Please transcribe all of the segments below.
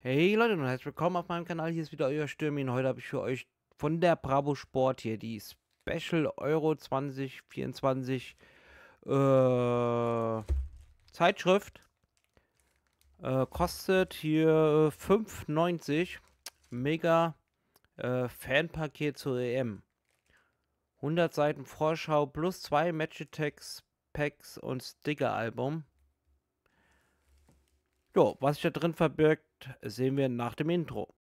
Hey Leute und herzlich willkommen auf meinem Kanal. Hier ist wieder euer Stürmin. Heute habe ich für euch von der Bravo Sport hier die Special Euro 2024 äh, Zeitschrift. Äh, kostet hier 5,90. Mega äh, Fanpaket zur EM. 100 Seiten Vorschau plus 2 Match-Attacks, Packs und Sticker-Album. Jo, was sich da drin verbirgt, sehen wir nach dem Intro.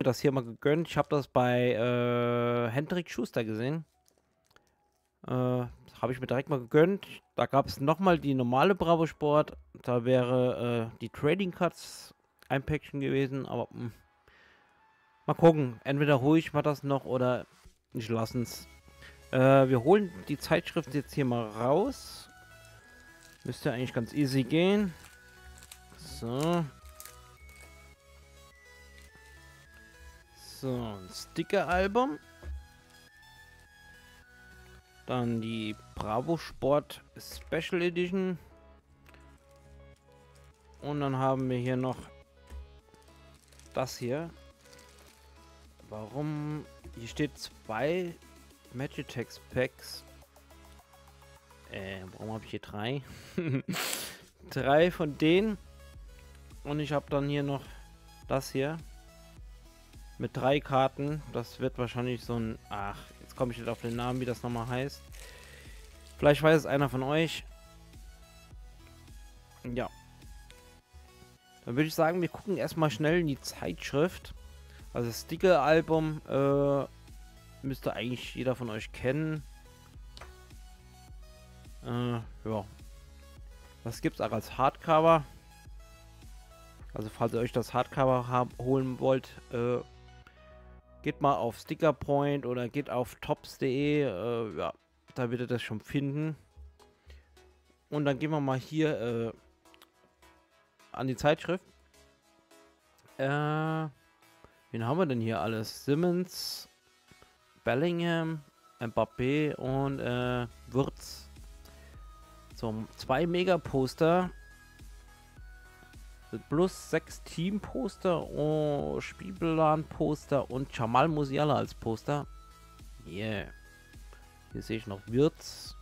Das hier mal gegönnt. Ich habe das bei äh, Hendrik Schuster gesehen. Äh, habe ich mir direkt mal gegönnt. Da gab es nochmal die normale Bravo Sport. Da wäre äh, die Trading Cards ein Päckchen gewesen, aber mh, hm, Mal gucken. Entweder hole ich mal das noch oder ich lasse es. Äh, wir holen die Zeitschrift jetzt hier mal raus. Müsste eigentlich ganz easy gehen. So. So, ein Sticker-Album. Dann die Bravo Sport Special Edition. Und dann haben wir hier noch das hier. Warum? Hier steht zwei Magitex Packs. Äh, warum habe ich hier drei? drei von denen. Und ich habe dann hier noch das hier. Mit drei Karten. Das wird wahrscheinlich so ein... Ach, jetzt komme ich nicht auf den Namen, wie das nochmal heißt. Vielleicht weiß es einer von euch. Ja. Dann würde ich sagen, wir gucken erstmal schnell in die Zeitschrift. Also Sticker-Album äh, müsste eigentlich jeder von euch kennen. Äh, ja. Das gibt es auch als Hardcover. Also falls ihr euch das Hardcover holen wollt, äh, geht mal auf Stickerpoint oder geht auf tops.de. Äh, ja, da werdet ihr das schon finden. Und dann gehen wir mal hier äh, an die Zeitschrift. Äh, Wen haben wir denn hier alles? Simmons, Bellingham, Mbappé und äh, Würz. So, zwei Mega-Poster. Plus sechs Team-Poster, oh, Spielplan-Poster und Jamal Musiala als Poster. Yeah. Hier sehe ich noch Wirtz.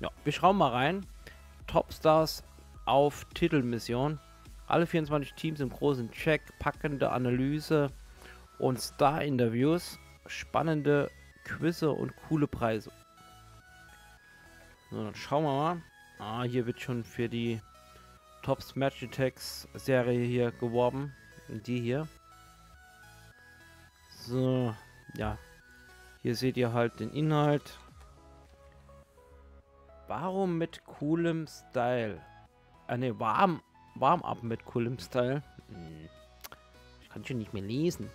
Ja, wir schauen mal rein. Topstars auf Titelmission. Alle 24 Teams im großen Check, packende Analyse und Star-Interviews, spannende Quizze und coole Preise. So, dann schauen wir mal. Ah, hier wird schon für die Tops Match Attacks Serie hier geworben. Die hier. So, ja. Hier seht ihr halt den Inhalt. Warum mit coolem Style? Ah ne, warm Warm-up mit coolem Style. Hm. Ich kann schon nicht mehr lesen.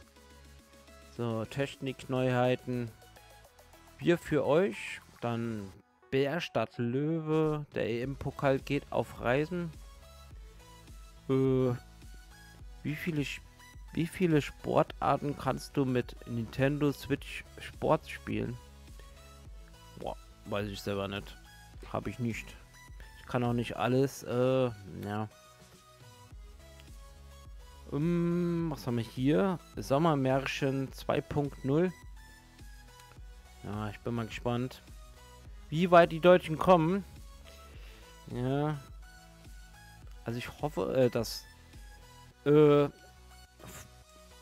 So, Technik-Neuheiten. Wir für euch. Dann Bärstadt Löwe. Der EM-Pokal geht auf Reisen. Äh, wie viele wie viele Sportarten kannst du mit Nintendo Switch Sport spielen? Boah, weiß ich selber nicht. Habe ich nicht. Ich kann auch nicht alles. Äh, ja. Um, was haben wir hier? Sommermärchen 2.0. Ja, ich bin mal gespannt, wie weit die Deutschen kommen. Ja. Also ich hoffe, äh, dass... Äh,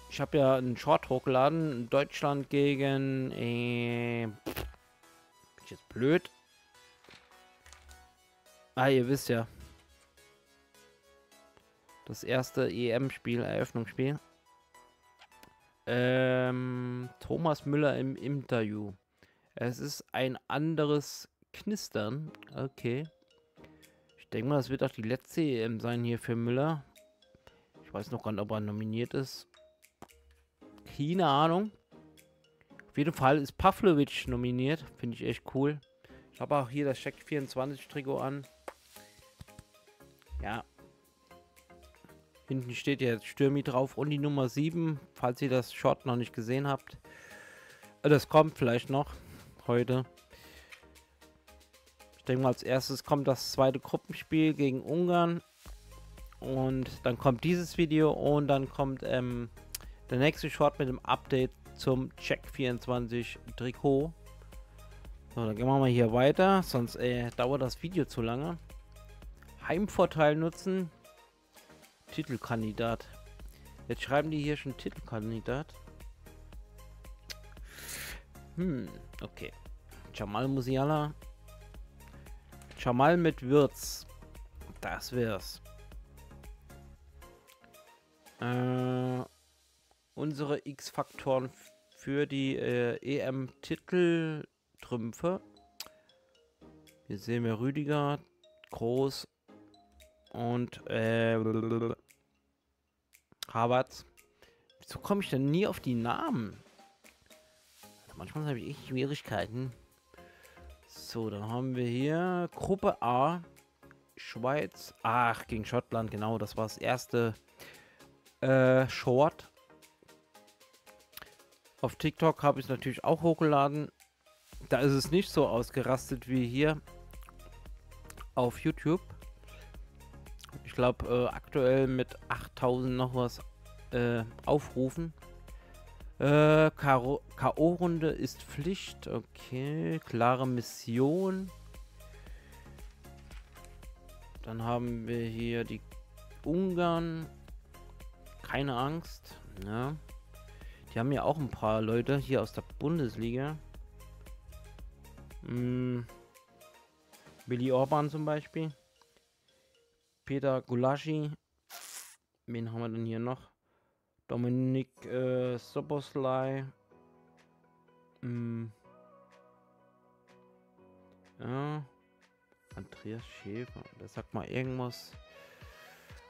ich habe ja einen Short hochgeladen. Deutschland gegen... Äh, bin ich jetzt blöd? Ah, ihr wisst ja. Das erste EM-Spiel, Eröffnungsspiel. Ähm, Thomas Müller im Interview. Es ist ein anderes Knistern. Okay. Ich denke mal, das wird auch die letzte EM sein hier für Müller. Ich weiß noch gar nicht, ob er nominiert ist. Keine Ahnung. Auf jeden Fall ist Pavlovic nominiert. Finde ich echt cool. Ich habe auch hier das Check 24 Trikot an. Ja, Hinten steht jetzt Stürmi drauf und die Nummer 7, falls ihr das Shot noch nicht gesehen habt. Das kommt vielleicht noch heute. Ich denke mal, als erstes kommt das zweite Gruppenspiel gegen Ungarn. Und dann kommt dieses Video und dann kommt ähm, der nächste Short mit dem Update zum Check 24 Trikot. So, dann gehen wir mal hier weiter, sonst äh, dauert das Video zu lange. Heimvorteil nutzen. Titelkandidat. Jetzt schreiben die hier schon Titelkandidat. Hm, okay. Jamal Musiala. Jamal mit Würz. Das wär's. Äh, unsere X-Faktoren für die äh, EM-Titeltrümpfe. Hier sehen wir Rüdiger, Groß und äh, Havertz. Wieso komme ich denn nie auf die Namen? Manchmal habe ich echt Schwierigkeiten. So, dann haben wir hier Gruppe A. Schweiz. Ach, gegen Schottland, genau. Das war das erste äh, Short. Auf TikTok habe ich es natürlich auch hochgeladen. Da ist es nicht so ausgerastet wie hier auf YouTube. Glaube, äh, aktuell mit 8000 noch was äh, aufrufen. Äh, K.O.-Runde ist Pflicht. Okay, klare Mission. Dann haben wir hier die Ungarn. Keine Angst. Ja. Die haben ja auch ein paar Leute hier aus der Bundesliga. Hm. Billy Orban zum Beispiel. Peter Gulaschi. Wen haben wir denn hier noch? Dominik äh, Soboslai. Hm. Ja. Andreas Schäfer. Der sagt mal irgendwas.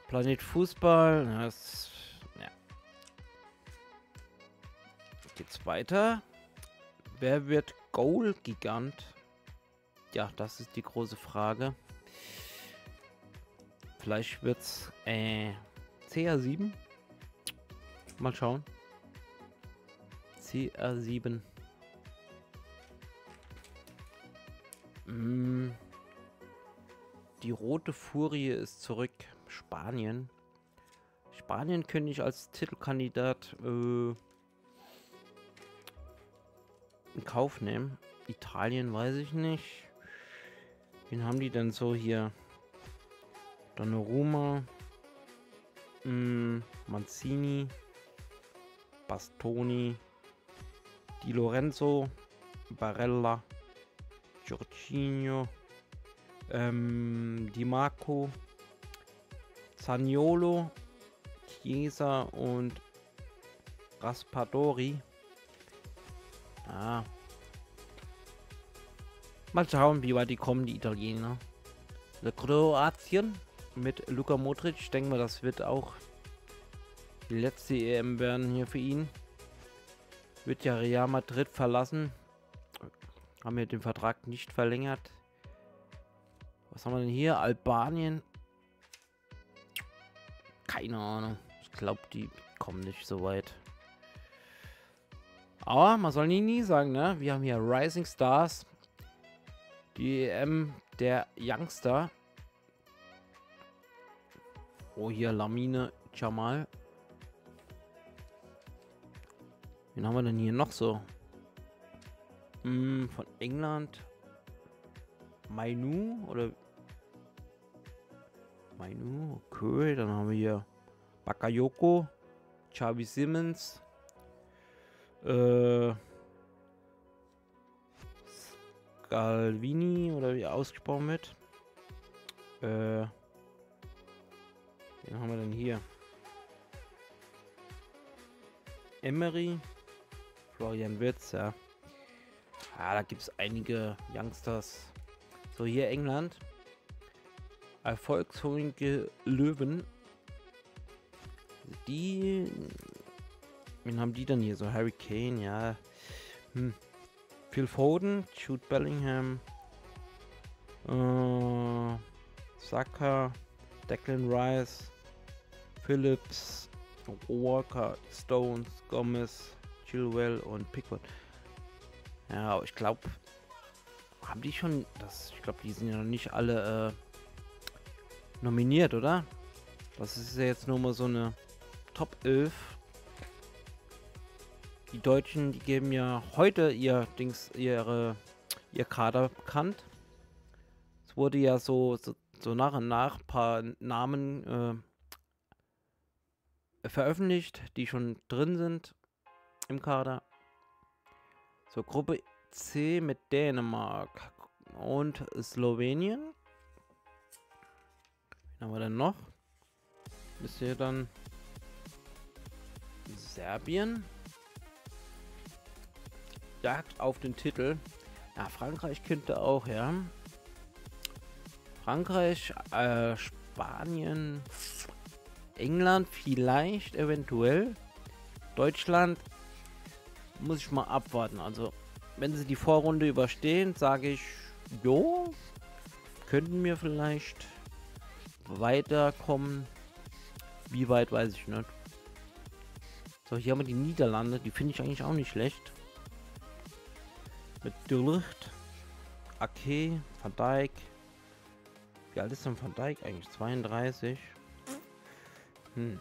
Planet Fußball. Das, ja. Geht's weiter. Wer wird Goal-Gigant? Ja, das ist die große Frage. Vielleicht wird's äh, CR7. Mal schauen. CR7. Mm. Die rote Furie ist zurück. Spanien. Spanien könnte ich als Titelkandidat äh, in Kauf nehmen. Italien weiß ich nicht. Wen haben die denn so hier? Donnarumma. Mm, Mancini. Bastoni, Di Lorenzo, Barella, Giorginio, ähm, Di Marco, Zaniolo, Chiesa und Raspadori. Ah. Mal schauen, wie weit die kommen, die Italiener. Kroatien mit Luka Modric. Ich denke mal, das wird auch die letzte EM werden hier für ihn. Wird ja Real Madrid verlassen. Haben wir den Vertrag nicht verlängert. Was haben wir denn hier? Albanien. Keine Ahnung. Ich glaube, die kommen nicht so weit. Aber man soll nie, nie sagen, ne? Wir haben hier Rising Stars. Die EM der Youngster. Oh, hier Lamine Jamal. Wen haben wir denn hier noch so? Hm, von England. Mainu oder Mainu, okay, dann haben wir hier Bakayoko, Chavi Simmons, äh, Scalvini oder wie ausgesprochen wird. Äh, wen haben wir denn hier? Emery, Florian Wirtz, ja. Ja, da gibt es einige Youngsters. So, hier England. Erfolgshungrige Löwen. Die. Wen haben die dann hier? So Harry Kane, ja. Hm. Phil Foden, Jude Bellingham. Äh, Saka, Declan Rice, Phillips, Walker, Stones, Gomez, Chilwell und Pickford. Ja, aber ich glaube, haben die schon das? Ich glaube, die sind ja noch nicht alle äh, nominiert, oder? Das ist ja jetzt nur mal so eine Top 11. Die Deutschen, die geben ja heute ihr Dings, ihre, ihr Kader bekannt. Es wurde ja so, so, so nach und nach ein paar Namen äh, veröffentlicht, die schon drin sind im Kader. So, Gruppe C mit Dänemark und Slowenien. Wen haben wir denn noch? Ist hier dann Serbien. Jagd auf den Titel. Ja, Frankreich könnte auch, ja. Frankreich, äh, Spanien, England vielleicht, eventuell. Deutschland muss ich mal abwarten. Also, wenn sie die Vorrunde überstehen, sage ich, jo, könnten wir vielleicht weiterkommen. Wie weit, weiß ich nicht. So, hier haben wir die Niederlande. Die finde ich eigentlich auch nicht schlecht. Mit Dürlicht, Ake, Van Dijk. Wie alt ist denn Van Dijk eigentlich? 32. Hm.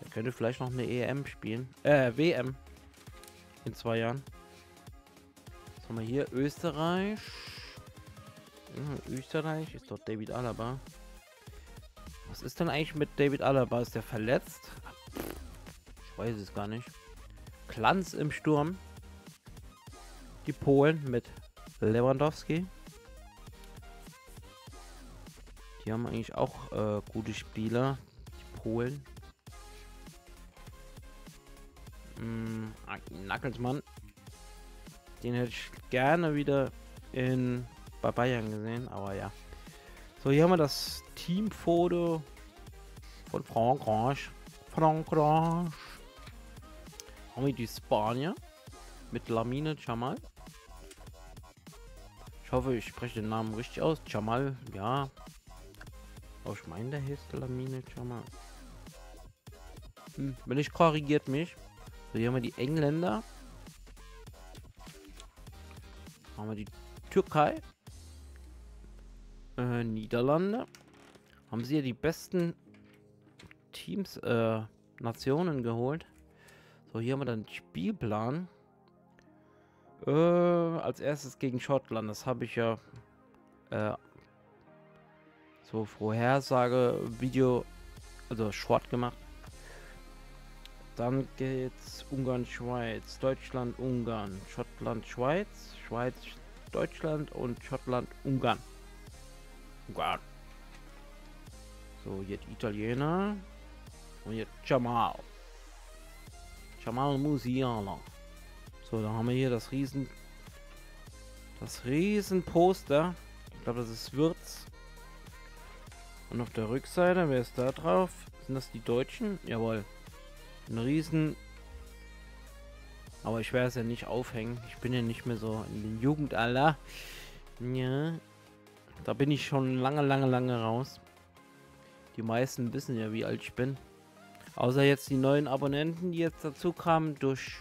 Der könnte vielleicht noch eine EM spielen. Äh, WM. In zwei Jahren. Was haben wir hier? Österreich. Ja, Österreich ist doch David Alaba. Was ist denn eigentlich mit David Alaba? Ist der verletzt? Ich weiß es gar nicht. Glanz im Sturm. Die Polen mit Lewandowski. Die haben eigentlich auch äh, gute Spieler. Die Polen. Mm, Nackelsmann. Den hätte ich gerne wieder in bei Bayern gesehen, aber ja. So, hier haben wir das Teamfoto von Frankreich. Frankreich. Haben wir die Spanier mit Lamine Jamal. Ich hoffe, ich spreche den Namen richtig aus. Jamal, ja. Oh, ich meine, der heißt Lamine Jamal. Hm, wenn ich korrigiert mich. So, hier haben wir die Engländer. Haben wir die Türkei äh, Niederlande. Haben sie ja die besten Teams, äh, Nationen geholt. So, hier haben wir dann den Spielplan. Äh, als erstes gegen Schottland. Das habe ich ja äh, so Vorhersage Video, also Short gemacht. Dann geht's Ungarn, Schweiz, Deutschland, Ungarn, Schottland, Schweiz, Schweiz, Deutschland und Schottland, Ungarn. Ungarn. So, jetzt Italiener. Und jetzt Jamal. Jamal Musiala. So, da haben wir hier das riesen... Das riesen. Ich glaube, das ist Würz. Und auf der Rückseite, wer ist da drauf? Sind das die Deutschen? Jawohl. Ein riesen... Aber ich werde es ja nicht aufhängen. Ich bin ja nicht mehr so in den Jugendalter. Ja, da bin ich schon lange, lange, lange raus. Die meisten wissen ja, wie alt ich bin. Außer jetzt die neuen Abonnenten, die jetzt dazu kamen durch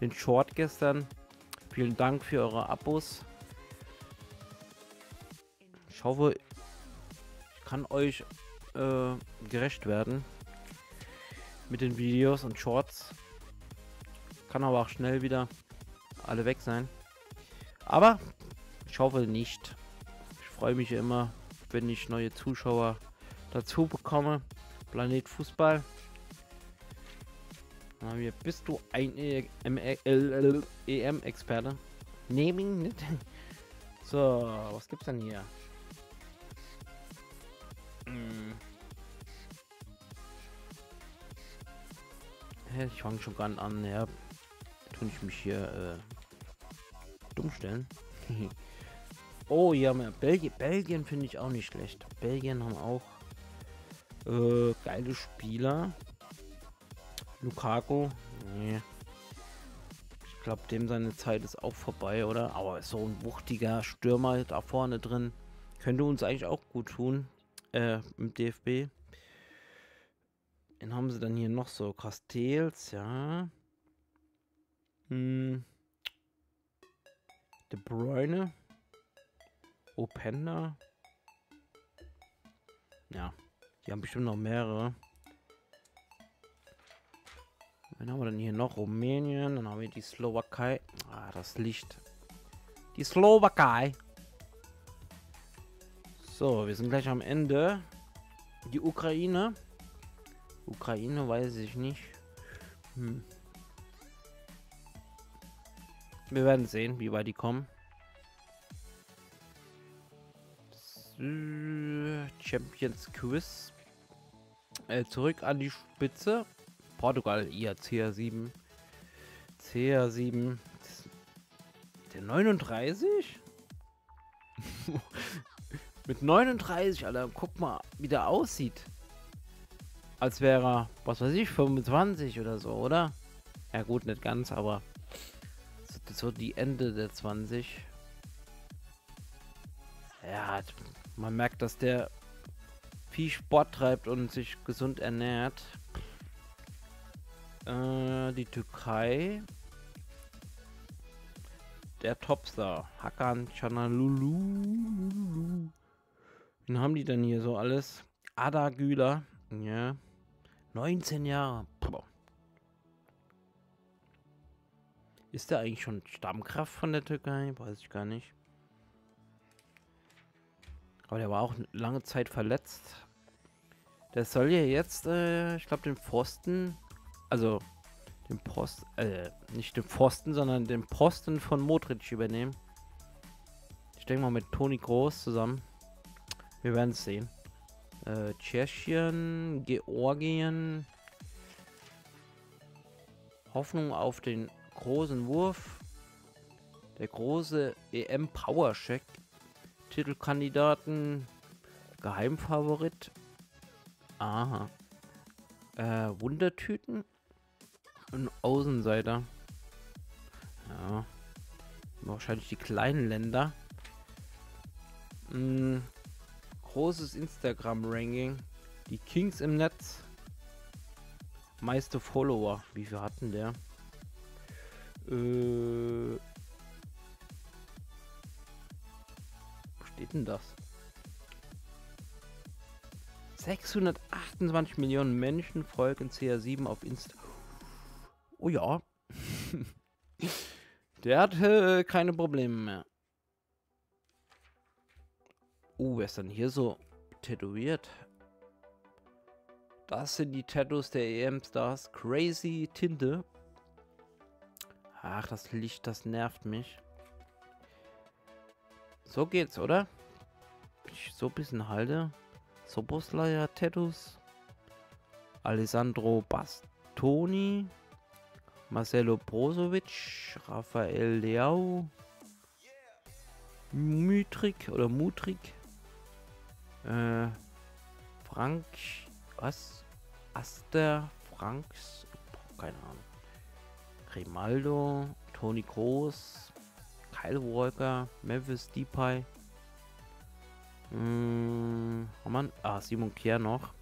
den Short gestern. Vielen Dank für eure Abos. Ich hoffe, ich kann euch äh, gerecht werden mit den Videos und Shorts. Kann aber auch schnell wieder alle weg sein. Aber ich hoffe nicht freue mich immer, wenn ich neue Zuschauer dazu bekomme. Planet Fußball. Wir, bist du ein EM-Experte? Naming nicht. So, was gibt's denn hier? Ich fange schon gar an, ja. Tue ich mich hier äh, dumm stellen. Oh, ja, Belgien, Belgien finde ich auch nicht schlecht. Belgien haben auch äh, geile Spieler. Lukaku, nee. Ich glaube, dem seine Zeit ist auch vorbei, oder? Aber so ein wuchtiger Stürmer da vorne drin könnte uns eigentlich auch gut tun äh, im DFB. Den haben sie dann hier noch so Castells, ja. Hm. De Bruyne. Openda. Ja, die haben bestimmt noch mehrere. Wen haben wir denn hier noch? Rumänien, dann haben wir die Slowakei. Ah, das Licht. Die Slowakei. So, wir sind gleich am Ende. Die Ukraine. Ukraine weiß ich nicht. Hm. Wir werden sehen, wie weit die kommen. Champions Quiz. Äh, zurück an die Spitze. Portugal, ihr CR7. CR7. Der 39? Mit 39, Alter. Guck mal, wie der aussieht. Als wäre er, was weiß ich, 25 oder so, oder? Ja gut, nicht ganz, aber so, die Ende der 20. Ja, man merkt, dass der viel Sport treibt und sich gesund ernährt. Äh, die Türkei. Der Topstar. Hakan Chanalulu. Wen haben die denn hier so alles? Ada Güler. Ja. 19 Jahre. Ist der eigentlich schon Stammkraft von der Türkei? Weiß ich gar nicht. Aber der war auch lange Zeit verletzt. Der soll ja jetzt, äh, ich glaube, den Pfosten, also den Post, äh, nicht den Pfosten, sondern den Posten von Modric übernehmen. Ich denke mal mit Toni Groß zusammen. Wir werden es sehen. Äh, Tschechien, Georgien. Hoffnung auf den großen Wurf. Der große EM Power Check. Titelkandidaten. Geheimfavorit. Aha. Äh, Wundertüten. Und Außenseiter. Ja. Wahrscheinlich die kleinen Länder. Hm, großes Instagram-Ranking. Die Kings im Netz. Meiste Follower. Wie viel hatten der? Äh. Wo steht denn das? 628 Millionen Menschen folgen CR7 auf Insta. Oh ja. Der hat äh, keine Probleme mehr. Oh, wer ist denn hier so tätowiert? Das sind die Tattoos der EM-Stars. Crazy Tinte. Ach, das Licht, das nervt mich. So geht's, oder? Ich so ein bisschen halte. Soboslaya Tattoos. Alessandro Bastoni. Marcelo Brozovic. Rafael Leao. Mütrik oder Mutrik. Äh, Frank, was? Aster, Franks, keine Ahnung. Grimaldo, Toni Kroos, Kyle Walker, Memphis Depay. Hm, oh Mann, ah, Simon Kier noch.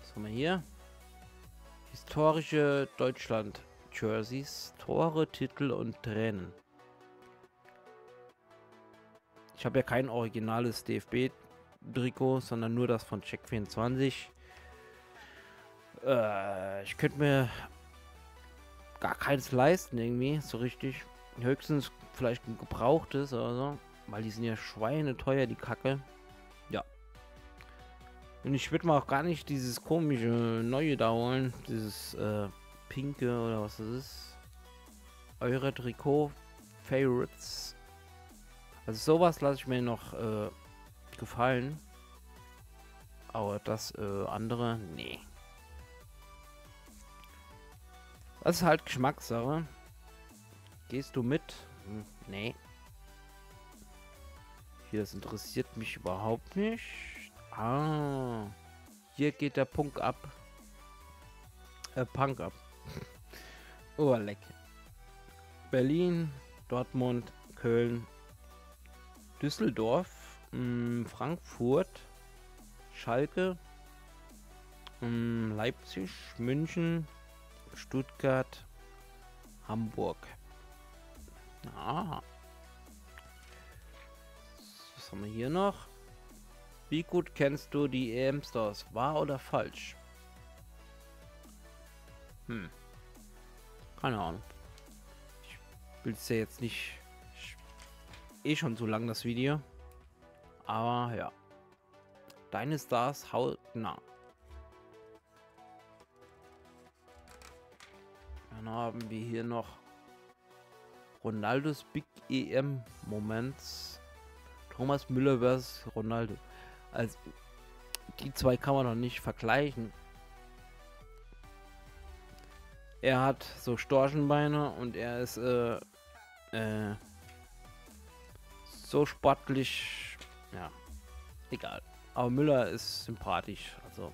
Was haben wir hier? Historische Deutschland-Jerseys, Tore, Titel und Tränen. Ich habe ja kein originales DFB-Trikot, sondern nur das von Check24. Äh, ich könnte mir gar keins leisten irgendwie, so richtig. Höchstens vielleicht ein gebrauchtes oder so. Weil die sind ja schweineteuer, die Kacke. Ja. Und ich würde mal auch gar nicht dieses komische neue da holen. Dieses äh, pinke oder was das ist. Eure Trikot Favorites also sowas lasse ich mir noch äh, gefallen. Aber das äh, andere, nee. Das ist halt Geschmackssache. Gehst du mit? Hm, nee. Hier, das interessiert mich überhaupt nicht. Ah. Hier geht der Punk ab. Äh, Punk ab. oh, leck. Berlin, Dortmund, Köln, Düsseldorf, mh, hm, Frankfurt, Schalke, mh, hm, Leipzig, München, Stuttgart, Hamburg. Ah. Was haben wir hier noch? Wie gut kennst du die EM-Stars? Wahr oder falsch? Hm. Keine Ahnung. Ich will es ja jetzt nicht... Eh schon so lang das Video. Aber ja. Deine Stars hautnah. Dann haben wir hier noch Ronaldos Big EM Moments. Thomas Müller vs. Ronaldo. Also die zwei kann man noch nicht vergleichen. Er hat so Storchenbeine und er ist äh, äh, so sportlich. Ja, egal. Aber Müller ist sympathisch. Also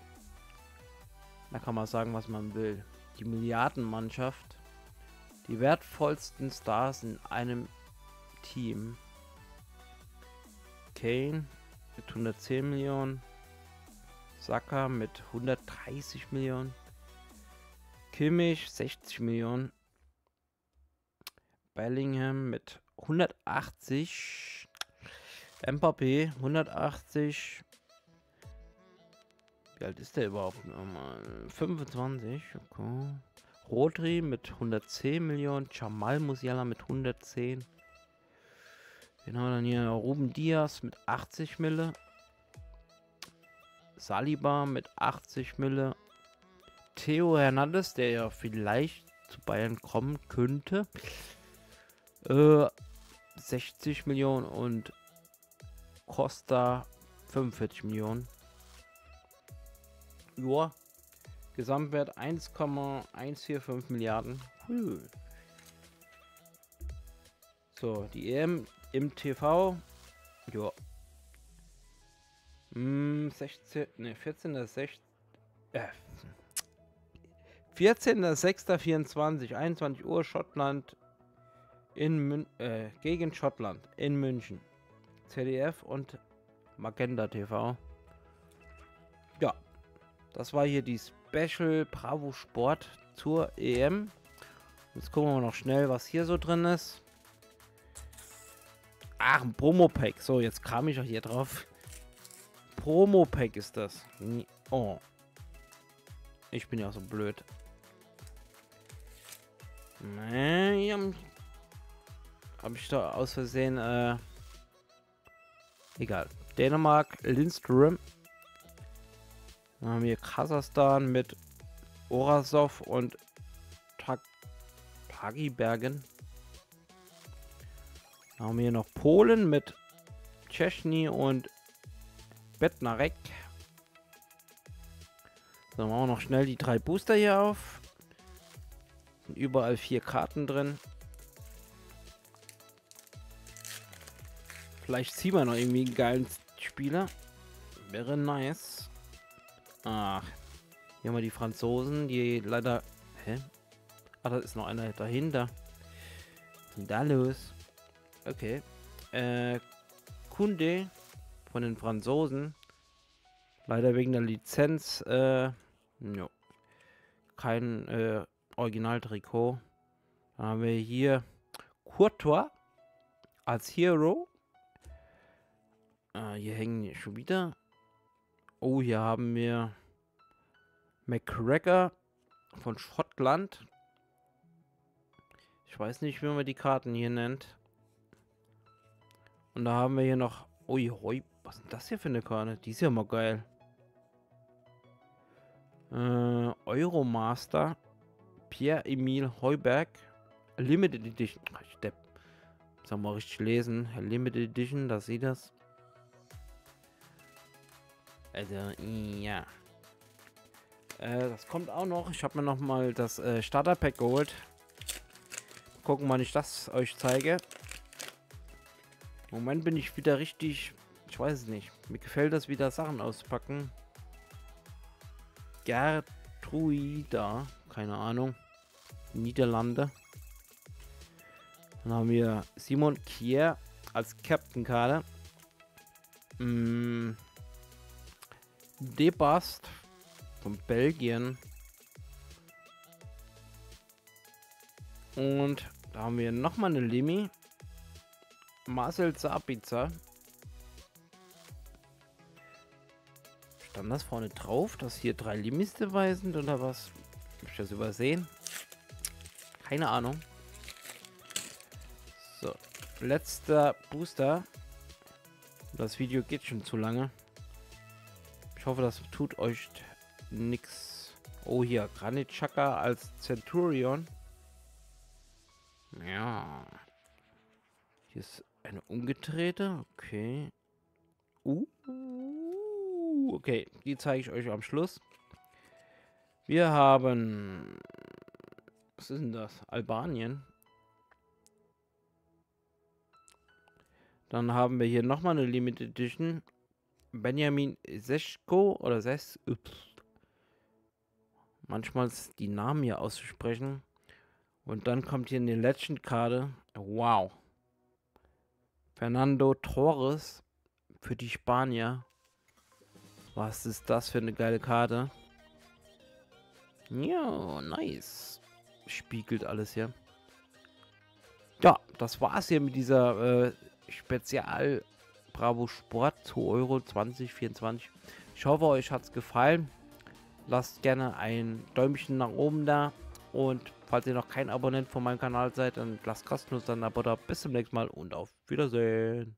da kann man sagen, was man will. Die Milliardenmannschaft. Die wertvollsten Stars in einem Team. Kane mit 110 Millionen. Saka mit 130 Millionen. Kimmich 60 Millionen. Bellingham mit 180. Mbappé 180. Wie alt ist der überhaupt? 25. Okay. Rodri mit 110 Millionen. Jamal Musiala mit 110. Genau, dann hier Ruben Diaz mit 80 Mille. Saliba mit 80 Mille. Theo Hernandez, der ja vielleicht zu Bayern kommen könnte. Äh, 60 Millionen und Costa 45 Millionen. Joa. Gesamtwert 1,145 Milliarden. Hui. So, die EM im TV. Ja. Hm, 16, ne, 14. 6, äh, 14.06.24, 21 Uhr, Schottland in Mün äh, gegen Schottland in München. ZDF und Magenta TV. Ja, das war hier die Special Bravo Sport zur EM. Jetzt gucken wir noch schnell, was hier so drin ist. Ach, ein Promo-Pack. So, jetzt kam ich auch hier drauf. Promo-Pack ist das. Oh. Ich bin ja so blöd. Nee, habe ich da aus Versehen, äh, egal. Dänemark, Lindström. Dann haben wir Kasachstan mit Orasov und Tag Tagibergen. Dann haben wir hier noch Polen mit Czechny und Betnarek. Dann machen wir noch schnell die drei Booster hier auf. Sind überall vier Karten drin. Vielleicht ziehen wir noch irgendwie einen geilen Spieler. Wäre nice. Ach. Hier haben wir die Franzosen, die leider... Hä? Ah, da ist noch einer dahinter. Was ist denn da los? Okay. Äh, Kunde von den Franzosen. Leider wegen der Lizenz, äh, jo. Kein, äh, Originaltrikot. Dann haben wir hier Courtois als Hero. Äh, hier hängen schon wieder. Oh, hier haben wir McGregor von Schottland. Ich weiß nicht, wie man die Karten hier nennt. Und da haben wir hier noch... Ui, hoi, was ist das hier für eine Karte? Die ist ja mal geil. Äh, Euromaster Pierre-Emile Heuberg. Limited Edition. Ach, depp. Sag mal richtig lesen. Limited Edition, da sieht das. Also, ja. Äh, das kommt auch noch. Ich habe mir noch mal das äh, Starter Pack geholt. Gucken, wann ich das euch zeige. Im Moment bin ich wieder richtig... Ich weiß es nicht. Mir gefällt das wieder, Sachen auspacken. Gertruida keine Ahnung. Niederlande. Dann haben wir Simon Kier als Captain-Karte. Mm. Debast von Belgien. Und da haben wir nochmal eine Limi. Marcel Zapizza. Stand das vorne drauf, dass hier drei Limis dabei sind oder was? Hab ich das übersehen? Keine Ahnung. So, letzter Booster. Das Video geht schon zu lange. Ich hoffe, das tut euch nichts. Oh, hier, Granit Chaka als Centurion. Ja. Hier ist eine umgedrehte. Okay. Uh. Okay, die zeige ich euch am Schluss. Wir haben... Was ist denn das? Albanien. Dann haben wir hier nochmal eine Limited Edition. Benjamin Seschko oder Ses... Manchmal ist die Namen hier auszusprechen. Und dann kommt hier eine Legend-Karte. Wow. Fernando Torres für die Spanier. Was ist das für eine geile Karte? Ja, nice. Spiegelt alles hier. Ja, das war's hier mit dieser äh, Spezial Bravo Sport 2 Euro 2024. Ich hoffe, euch hat's gefallen. Lasst gerne ein Däumchen nach oben da. Und falls ihr noch kein Abonnent von meinem Kanal seid, dann lasst kostenlos ein Abo da. Bis zum nächsten Mal und auf Wiedersehen.